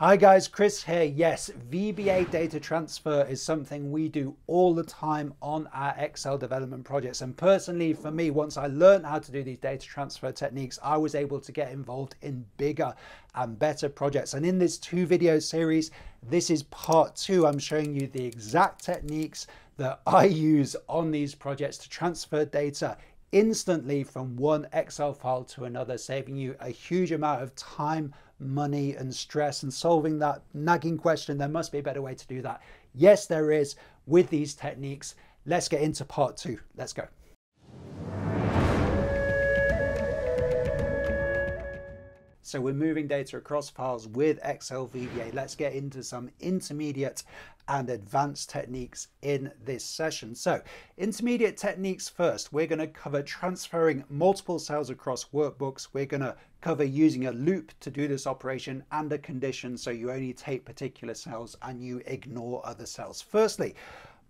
Hi guys, Chris here. Yes, VBA data transfer is something we do all the time on our Excel development projects. And personally, for me, once I learned how to do these data transfer techniques, I was able to get involved in bigger and better projects. And in this two video series, this is part two. I'm showing you the exact techniques that I use on these projects to transfer data instantly from one Excel file to another, saving you a huge amount of time, money and stress and solving that nagging question. There must be a better way to do that. Yes, there is with these techniques. Let's get into part two. Let's go. So we're moving data across files with Excel VBA. Let's get into some intermediate and advanced techniques in this session. So intermediate techniques first, we're going to cover transferring multiple cells across workbooks. We're going to cover using a loop to do this operation and a condition so you only take particular cells and you ignore other cells. Firstly,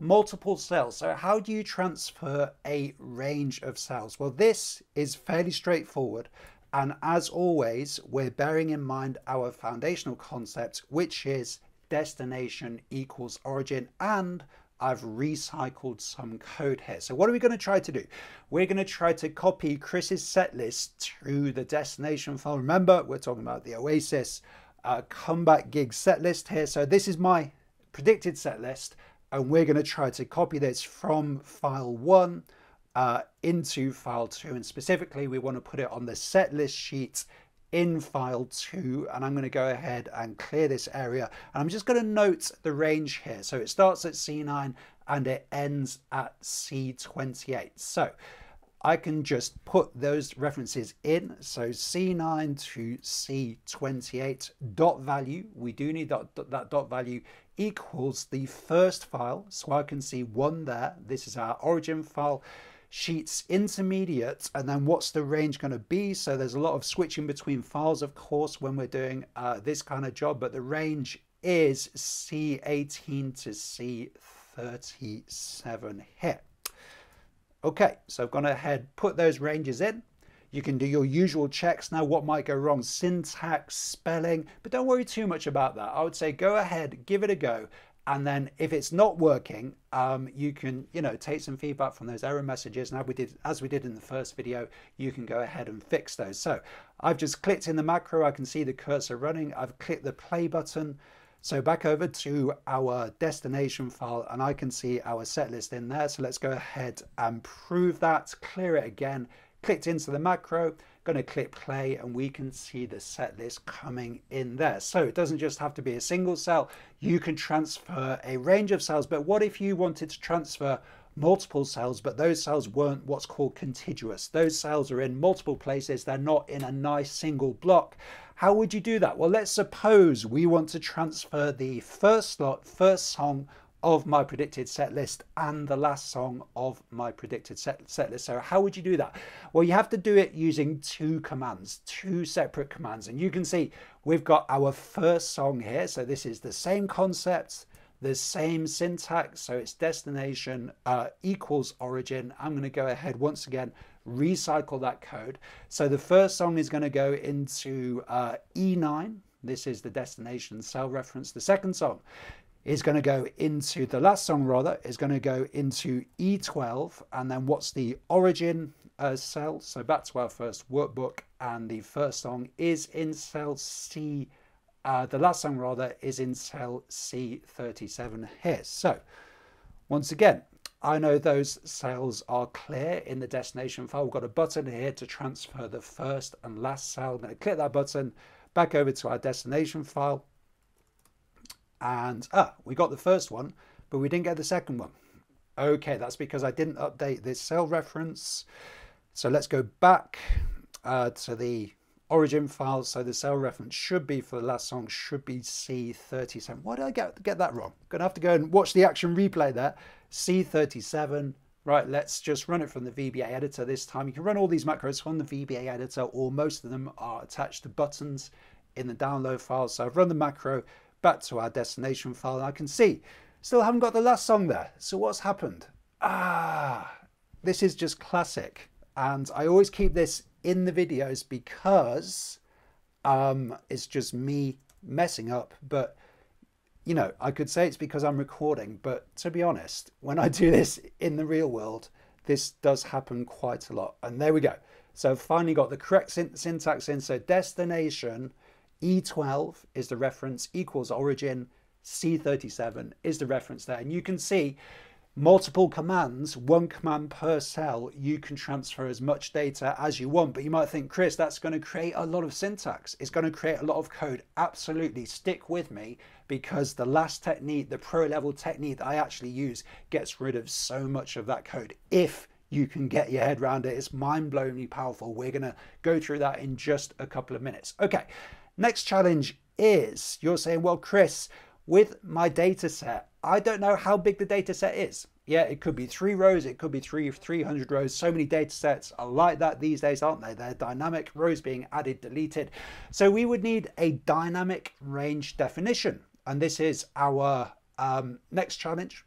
multiple cells. So how do you transfer a range of cells? Well, this is fairly straightforward. And as always, we're bearing in mind our foundational concept, which is destination equals origin. And I've recycled some code here. So what are we going to try to do? We're going to try to copy Chris's set list to the destination file. Remember, we're talking about the Oasis uh, comeback gig set list here. So this is my predicted set list. And we're going to try to copy this from file one uh, into file 2 and specifically we want to put it on the set list sheet in file 2 and I'm going to go ahead and clear this area. And I'm just going to note the range here. So it starts at C9 and it ends at C28 so I can just put those references in. So C9 to C28 dot value we do need that, that dot value equals the first file. So I can see one there. This is our origin file sheets intermediate and then what's the range going to be? So there's a lot of switching between files of course when we're doing uh, this kind of job but the range is C18 to C37 here. Okay so I've gone ahead put those ranges in. You can do your usual checks. Now what might go wrong? Syntax spelling but don't worry too much about that. I would say go ahead give it a go and then if it's not working, um, you can, you know, take some feedback from those error messages. Now we did, as we did in the first video, you can go ahead and fix those. So I've just clicked in the macro. I can see the cursor running. I've clicked the play button. So back over to our destination file and I can see our set list in there. So let's go ahead and prove that, clear it again, clicked into the macro, going to click play and we can see the set list coming in there. So it doesn't just have to be a single cell, you can transfer a range of cells, but what if you wanted to transfer multiple cells, but those cells weren't what's called contiguous. Those cells are in multiple places, they're not in a nice single block. How would you do that? Well, let's suppose we want to transfer the first slot, first song of my predicted set list and the last song of my predicted set, set list. So how would you do that? Well, you have to do it using two commands, two separate commands. And you can see we've got our first song here. So this is the same concept, the same syntax. So it's destination uh, equals origin. I'm going to go ahead once again, recycle that code. So the first song is going to go into uh, E9. This is the destination cell reference. The second song is going to go into the last song rather is going to go into E12 and then what's the origin uh, cell? So back to our first workbook and the first song is in cell C uh, the last song rather is in cell C37 here. So once again I know those cells are clear in the destination file. We've got a button here to transfer the first and last cell. I'm going to click that button back over to our destination file and ah, we got the first one, but we didn't get the second one. Okay, that's because I didn't update this cell reference. So let's go back uh, to the origin file. So the cell reference should be for the last song should be C37. Why did I get, get that wrong? Gonna have to go and watch the action replay there. C37. Right, let's just run it from the VBA editor this time. You can run all these macros from the VBA editor or most of them are attached to buttons in the download file. So I've run the macro, back to our destination file and I can see still haven't got the last song there. So what's happened? Ah, this is just classic. And I always keep this in the videos because um, it's just me messing up, but you know, I could say it's because I'm recording, but to be honest, when I do this in the real world, this does happen quite a lot. And there we go. So finally got the correct syntax in. So destination E12 is the reference equals origin C37 is the reference there. And you can see multiple commands, one command per cell, you can transfer as much data as you want. But you might think, Chris, that's going to create a lot of syntax. It's going to create a lot of code. Absolutely. Stick with me because the last technique, the pro level technique that I actually use gets rid of so much of that code. If you can get your head around it, it's mind blowingly powerful. We're going to go through that in just a couple of minutes. Okay. Next challenge is you're saying, well, Chris, with my data set, I don't know how big the data set is. Yeah, it could be three rows, it could be three 300 rows. So many data sets are like that these days, aren't they? They're dynamic rows being added, deleted. So we would need a dynamic range definition. And this is our um, next challenge,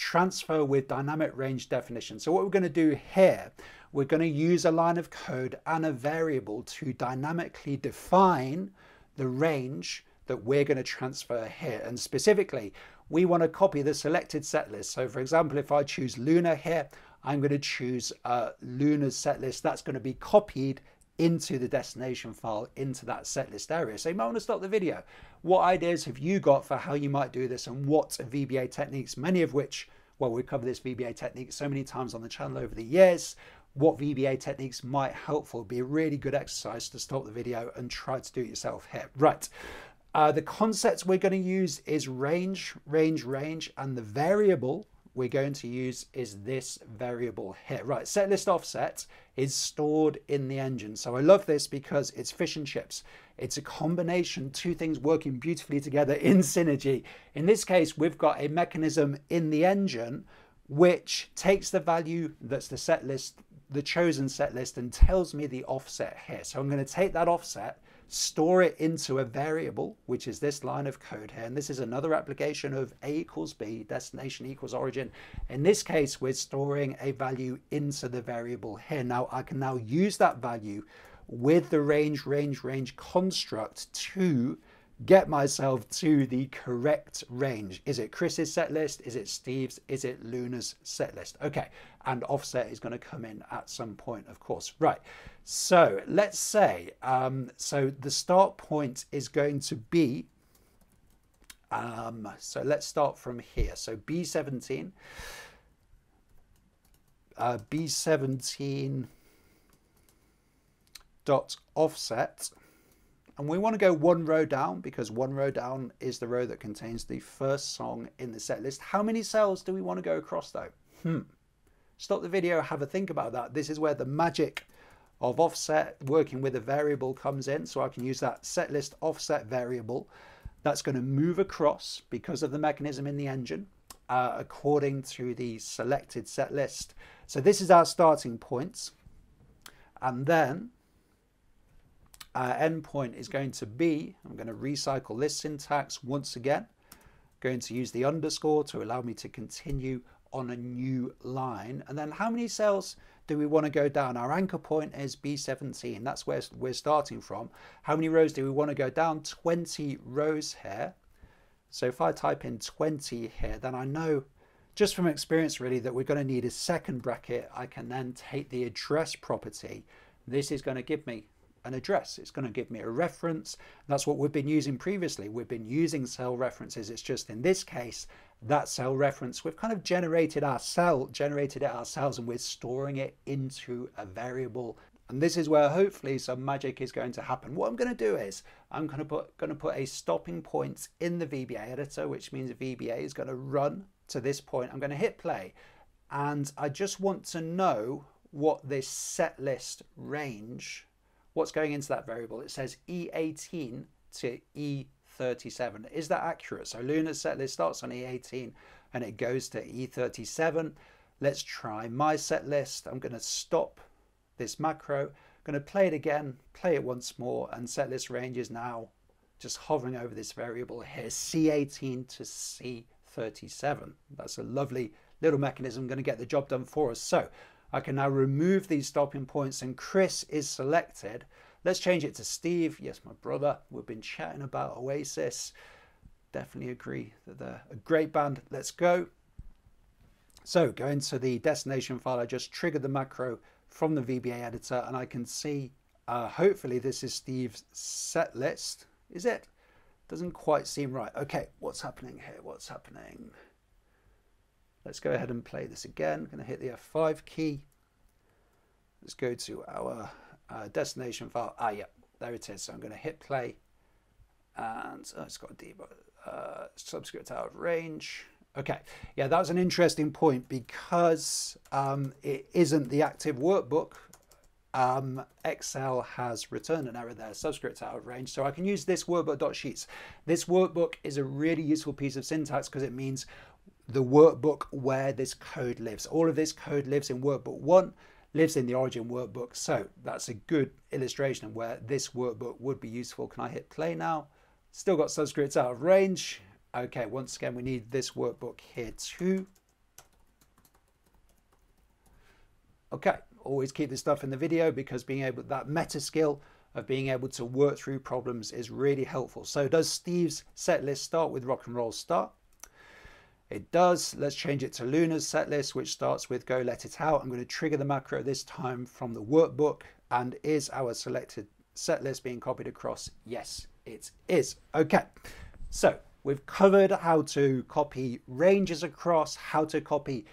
transfer with dynamic range definition. So what we're going to do here, we're going to use a line of code and a variable to dynamically define the range that we're going to transfer here. And specifically, we want to copy the selected set list. So for example, if I choose Luna here, I'm going to choose uh, Luna's set list. That's going to be copied into the destination file, into that set list area. So you might want to stop the video. What ideas have you got for how you might do this and what VBA techniques, many of which, well, we've covered this VBA technique so many times on the channel over the years, what VBA techniques might helpful be a really good exercise to stop the video and try to do it yourself here. Right. Uh, the concept we're going to use is range, range, range, and the variable we're going to use is this variable here. Right, set list offset is stored in the engine. So I love this because it's fish and chips. It's a combination, two things working beautifully together in synergy. In this case, we've got a mechanism in the engine which takes the value that's the set list, the chosen set list, and tells me the offset here. So I'm going to take that offset store it into a variable, which is this line of code here. And this is another application of A equals B, destination equals origin. In this case, we're storing a value into the variable here. Now I can now use that value with the range, range, range construct to get myself to the correct range. Is it Chris's set list? Is it Steve's? Is it Luna's set list? Okay, and offset is going to come in at some point, of course. Right, so let's say, um, so the start point is going to be, um, so let's start from here. So B17, uh, B17 dot offset and we want to go one row down because one row down is the row that contains the first song in the set list. How many cells do we want to go across though? Hmm. Stop the video, have a think about that. This is where the magic of offset working with a variable comes in. So I can use that set list offset variable. That's going to move across because of the mechanism in the engine uh, according to the selected set list. So this is our starting points. And then uh, endpoint is going to be, I'm going to recycle this syntax once again, going to use the underscore to allow me to continue on a new line. And then how many cells do we want to go down? Our anchor point is B17. That's where we're starting from. How many rows do we want to go down? 20 rows here. So if I type in 20 here, then I know just from experience really that we're going to need a second bracket. I can then take the address property. This is going to give me an address. It's going to give me a reference. That's what we've been using previously. We've been using cell references. It's just in this case, that cell reference, we've kind of generated our cell, generated it ourselves, and we're storing it into a variable. And this is where hopefully some magic is going to happen. What I'm going to do is I'm going to put going to put a stopping point in the VBA editor, which means VBA is going to run to this point. I'm going to hit play, and I just want to know what this set list range what's going into that variable. It says E18 to E37. Is that accurate? So Luna's set list starts on E18 and it goes to E37. Let's try my set list. I'm going to stop this macro. I'm going to play it again, play it once more, and set list range is now just hovering over this variable here, C18 to C37. That's a lovely little mechanism going to get the job done for us. So I can now remove these stopping points and Chris is selected. Let's change it to Steve. Yes, my brother. We've been chatting about Oasis. Definitely agree that they're a great band. Let's go. So go into the destination file. I just triggered the macro from the VBA editor and I can see, uh, hopefully this is Steve's set list. Is it? Doesn't quite seem right. Okay, what's happening here? What's happening? Let's go ahead and play this again. I'm going to hit the F5 key. Let's go to our uh, destination file. Ah, yeah, there it is. So I'm going to hit play. And oh, it's got a debug, uh, subscript out of range. Okay, yeah, that was an interesting point because um, it isn't the active workbook. Um, Excel has returned an error there, subscript out of range. So I can use this workbook.sheets. This workbook is a really useful piece of syntax because it means the workbook where this code lives. All of this code lives in workbook one, lives in the origin workbook. So that's a good illustration of where this workbook would be useful. Can I hit play now? Still got subscripts out of range. Okay, once again, we need this workbook here too. Okay, always keep this stuff in the video because being able, that meta skill of being able to work through problems is really helpful. So does Steve's set list start with rock and roll star? It does. Let's change it to Luna's set list, which starts with go let it out. I'm going to trigger the macro this time from the workbook. And is our selected set list being copied across? Yes, it is. Okay, so we've covered how to copy ranges across, how to copy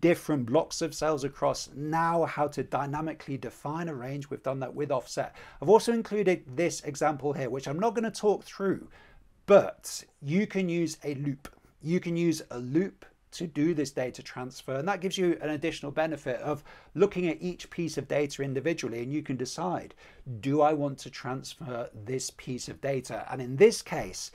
different blocks of cells across, now how to dynamically define a range. We've done that with offset. I've also included this example here, which I'm not going to talk through, but you can use a loop you can use a loop to do this data transfer and that gives you an additional benefit of looking at each piece of data individually and you can decide do I want to transfer this piece of data and in this case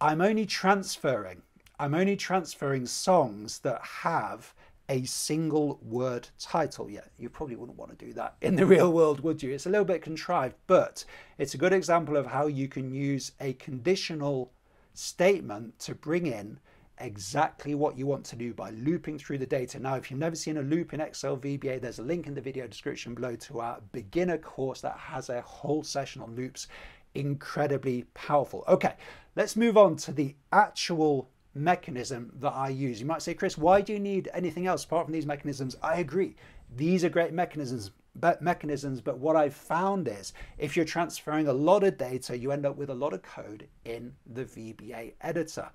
I'm only transferring I'm only transferring songs that have a single word title. Yeah, you probably wouldn't want to do that in the real world, would you? It's a little bit contrived, but it's a good example of how you can use a conditional statement to bring in exactly what you want to do by looping through the data. Now, if you've never seen a loop in Excel VBA, there's a link in the video description below to our beginner course that has a whole session on loops. Incredibly powerful. Okay, let's move on to the actual mechanism that I use. You might say, Chris, why do you need anything else apart from these mechanisms? I agree. These are great mechanisms, but mechanisms, but what I've found is if you're transferring a lot of data, you end up with a lot of code in the VBA editor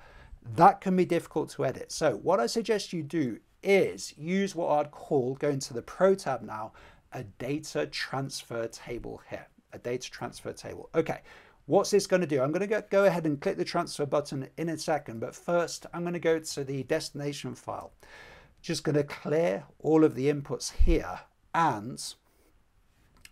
that can be difficult to edit. So what I suggest you do is use what I'd call, going to the Pro tab now, a data transfer table here, a data transfer table. Okay, what's this going to do? I'm going to go ahead and click the transfer button in a second, but first I'm going to go to the destination file. Just going to clear all of the inputs here and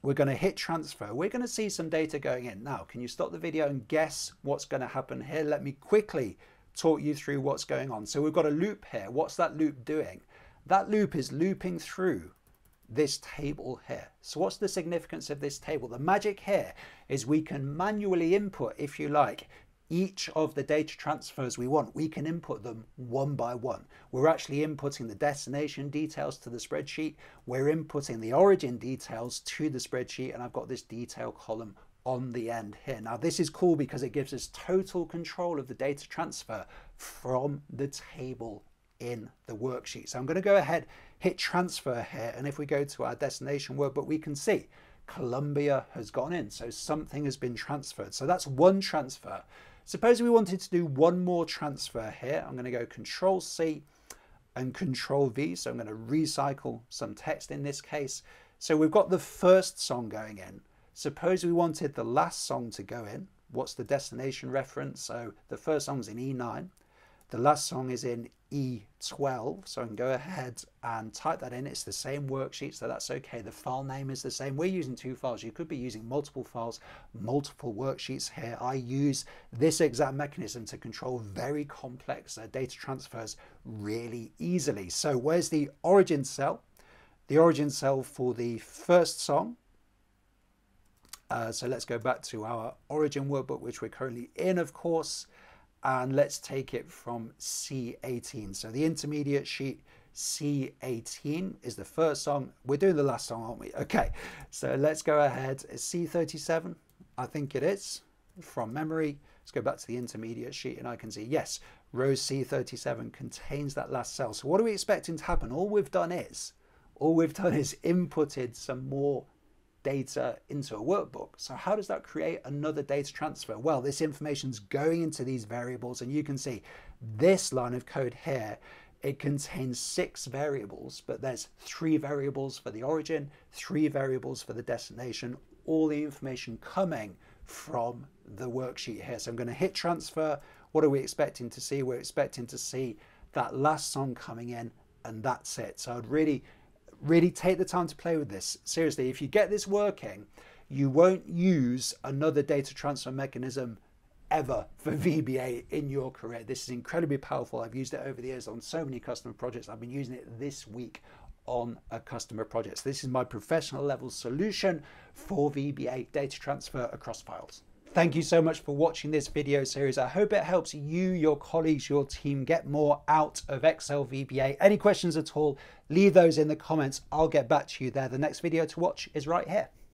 we're going to hit transfer. We're going to see some data going in. Now, can you stop the video and guess what's going to happen here? Let me quickly talk you through what's going on. So we've got a loop here. What's that loop doing? That loop is looping through this table here. So what's the significance of this table? The magic here is we can manually input, if you like, each of the data transfers we want. We can input them one by one. We're actually inputting the destination details to the spreadsheet. We're inputting the origin details to the spreadsheet. And I've got this detail column on the end here. Now this is cool because it gives us total control of the data transfer from the table in the worksheet. So I'm going to go ahead, hit transfer here, and if we go to our destination workbook, we can see Columbia has gone in. So something has been transferred. So that's one transfer. Suppose we wanted to do one more transfer here. I'm going to go Control C and Control V. So I'm going to recycle some text in this case. So we've got the first song going in. Suppose we wanted the last song to go in. What's the destination reference? So the first song's in E9. The last song is in E12. So I can go ahead and type that in. It's the same worksheet, so that's okay. The file name is the same. We're using two files. You could be using multiple files, multiple worksheets here. I use this exact mechanism to control very complex uh, data transfers really easily. So where's the origin cell? The origin cell for the first song uh, so let's go back to our origin workbook, which we're currently in, of course, and let's take it from C18. So the intermediate sheet C18 is the first song. We're doing the last song, aren't we? Okay, so let's go ahead. C37. I think it is from memory. Let's go back to the intermediate sheet and I can see, yes, row C37 contains that last cell. So what are we expecting to happen? All we've done is, all we've done is inputted some more data into a workbook. So how does that create another data transfer? Well, this information is going into these variables and you can see this line of code here, it contains six variables, but there's three variables for the origin, three variables for the destination, all the information coming from the worksheet here. So I'm going to hit transfer. What are we expecting to see? We're expecting to see that last song coming in and that's it. So I'd really really take the time to play with this. Seriously, if you get this working, you won't use another data transfer mechanism ever for VBA in your career. This is incredibly powerful. I've used it over the years on so many customer projects. I've been using it this week on a customer project. So this is my professional level solution for VBA data transfer across files. Thank you so much for watching this video series. I hope it helps you, your colleagues, your team get more out of Excel VBA. Any questions at all, leave those in the comments. I'll get back to you there. The next video to watch is right here.